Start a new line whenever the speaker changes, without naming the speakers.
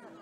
감사합니다.